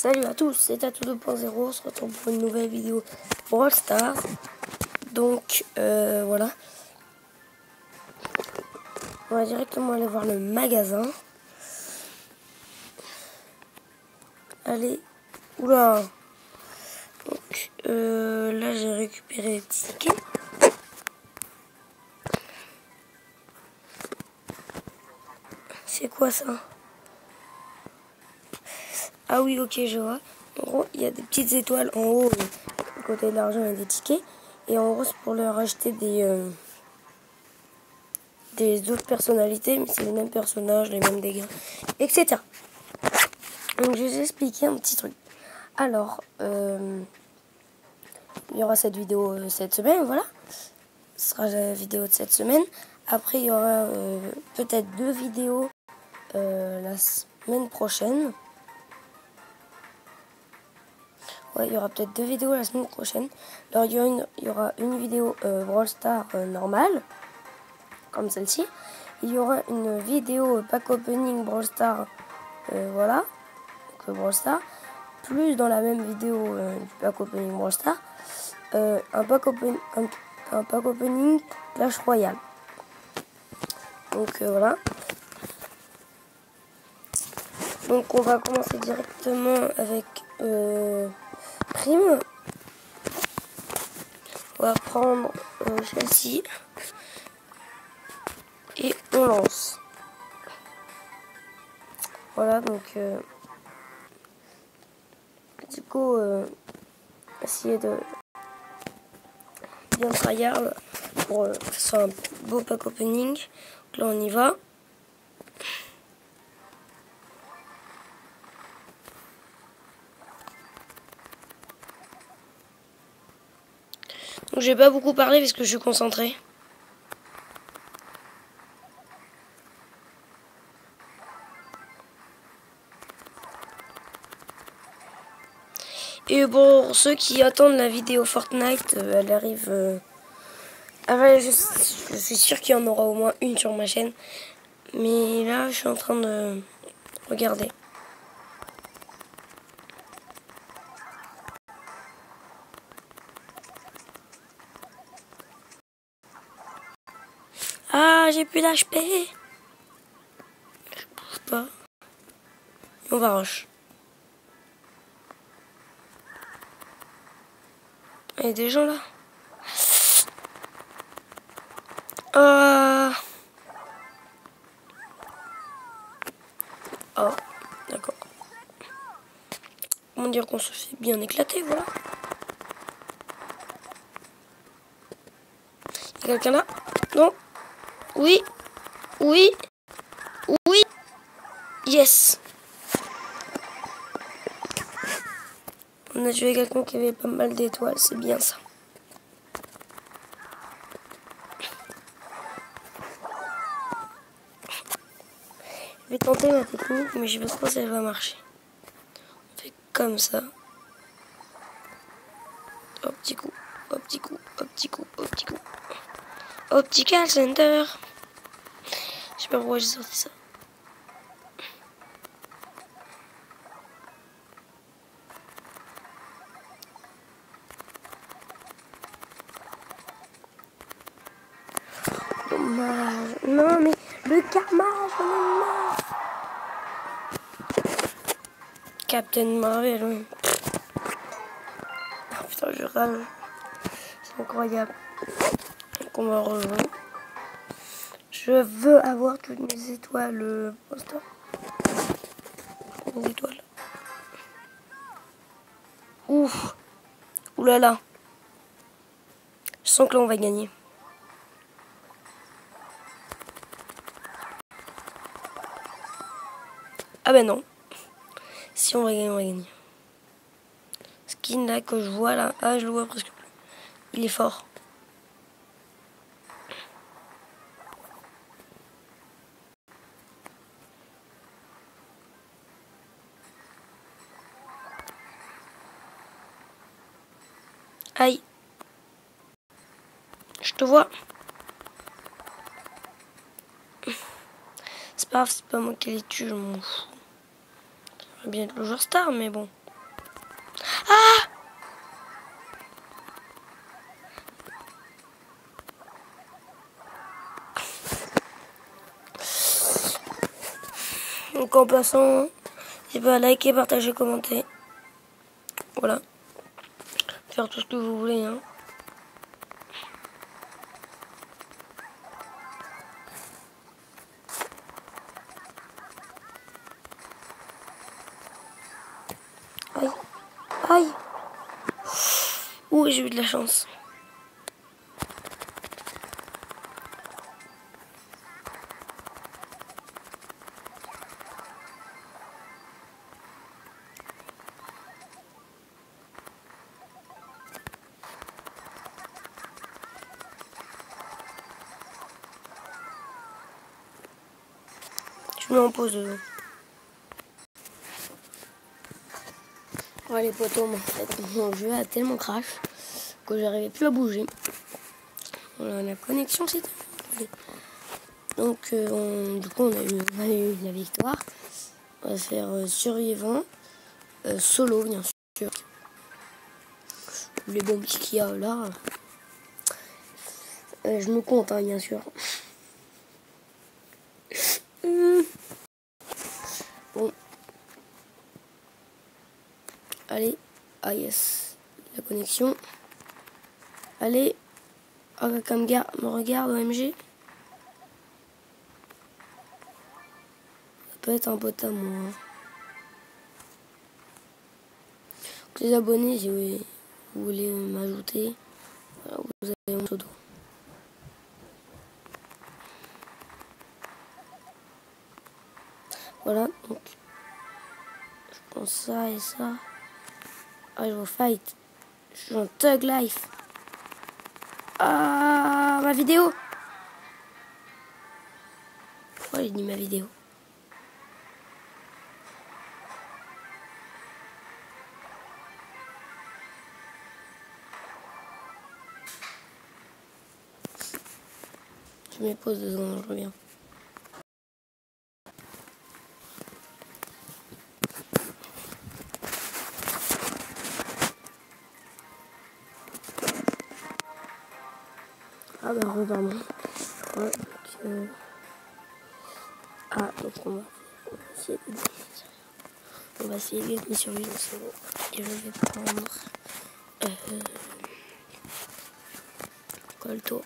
Salut à tous, c'est Tatou 2.0, on se retrouve pour une nouvelle vidéo Brawl Stars. Donc euh, voilà. On va directement aller voir le magasin. Allez, oula. Donc euh, là j'ai récupéré les tickets. C'est quoi ça? Ah oui, ok, je vois. En gros, il y a des petites étoiles en haut, à côté de l'argent, et des tickets. Et en gros, c'est pour leur acheter des, euh, des autres personnalités, mais c'est les mêmes personnages, les mêmes dégâts, etc. Donc, je vais vous expliquer un petit truc. Alors, euh, il y aura cette vidéo euh, cette semaine, voilà. Ce sera la vidéo de cette semaine. Après, il y aura peut-être deux vidéos la semaine prochaine. Il y aura peut-être deux vidéos la semaine prochaine. Alors, il y, une, il y aura une vidéo euh, Brawl Star euh, normale, comme celle-ci. Il y aura une vidéo pack opening Brawl Star, euh, voilà, donc Brawl Star. Plus dans la même vidéo du pack opening Brawl Star, un, pack open, un, pack opening Clash Royale. Donc voilà. Donc on va commencer directement avec On va prendre euh, celle-ci. Et on lance. Voilà, donc... Euh, du coup, euh, essayer de bien tryhard pour euh, que ce soit un beau pack opening. Donc là, on y va. Donc j'ai pas beaucoup parlé parce que je suis concentré. Et pour ceux qui attendent la vidéo Fortnite, euh, elle arrive... Euh, ah je, je, suis sûr qu'il y en aura au moins une sur ma chaîne. Mais là, je suis en train de regarder. J'ai plus d'HP. Je bouge pas. on va roche. Il y a des gens là. Ah. Oh, d'accord. Comment dire qu'on se fait bien éclater, voilà. Il y a quelqu'un là? Non? Oui. Oui. Oui. Yes. On a joué quelqu'un qui avait pas mal d'étoiles, c'est bien ça. Je vais tenter ma technique, mais je sais pas si elle va marcher. On fait comme ça. Hop, petit coup, hop, petit coup, hop, petit coup, hop, petit coup. Optical Center. Sais pas pourquoi j'ai sorti ça. Dommage. Non, mais le karma, j'en ai marre. Captain Marvel, oui. Oh, putain, je râle. C'est incroyable. Donc on va rejoindre. Je veux avoir toutes mes étoiles poster. Mes étoiles. Ouf. Oulala. Je sens que là on va gagner. Ah ben non. Si on va gagner, on va gagner. Skin là que je vois là. Ah je le vois presque plus. Il est fort. Aïe. Je te vois. C'est pas grave, c'est pas moi qui les tue, je m'en fous. J'aimerais bien être le joueur star, mais bon. Ah Donc en passant, n'hésitez pas à liker, partager, commenter. Voilà. Faire tout ce que vous voulez. Hein. Aïe. Aïe. Ouh, j'ai eu de la chance. Je mets en pause les fait, mon jeu a tellement crash que j'arrivais plus à bouger. Voilà, la connexion c'était. Donc, euh, on, du coup, on a, eu, on a eu la victoire. On va faire euh, survivant, euh, solo, bien sûr. Les bombes qu'il y a là. Euh, je me compte, hein, bien sûr. Ah yes. La connexion. Allez. Ah, quelqu'un me, gar- me regarde, OMG. Ça peut être un pote à moi. hein. Les abonnés, si vous voulez m'ajouter, voilà, vous avez mon pseudo. Voilà, donc je prends ça et ça. Je vais au fight. Je suis en Tug Life. Ah, ma vidéo. Pourquoi j'ai dit ma vidéo? Je mets pause deux secondes, je reviens. Ah, donc on va, on va essayer de... On va essayer c'est bon. Et je vais prendre... Euh... Colto.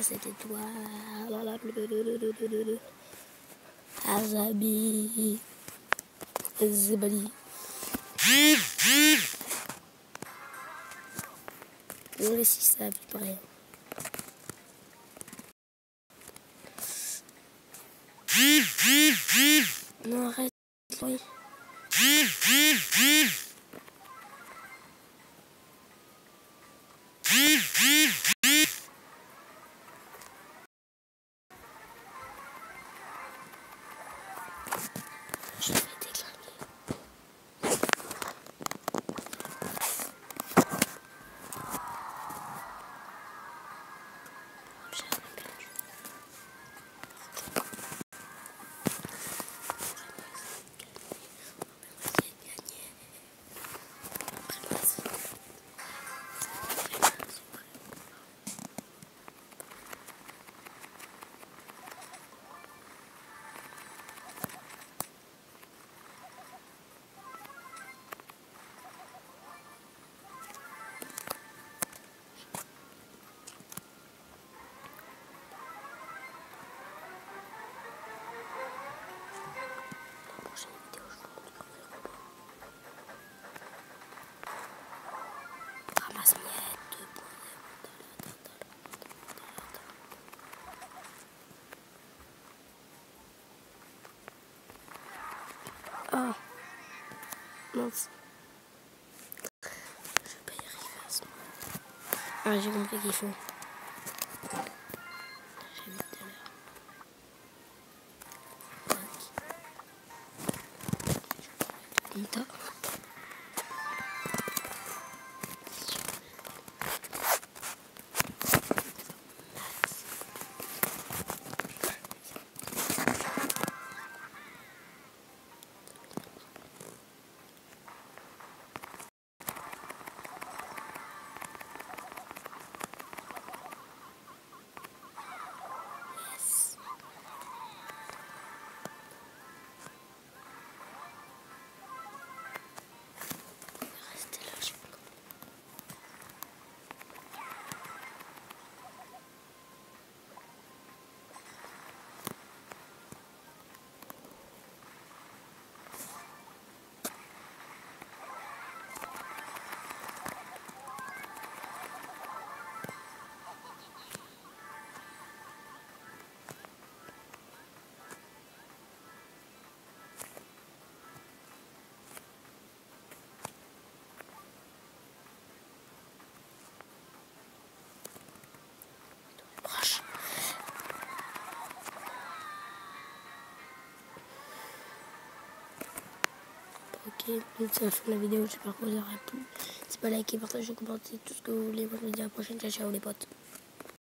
Cette étoile. Azabi. Zebali. Désolé si ça habite Non, arrête. Oui. Je vais pas y arriver à ce moment. Ah, j'ai compris qu'il faut. J'ai mis tout à l'heure. Tac. C'est la fin de la vidéo, j'espère que vous aurez plu. C'est pas liker, partager, commenter, tout ce que vous voulez. Moi je vous dis à la prochaine, ciao ciao les potes.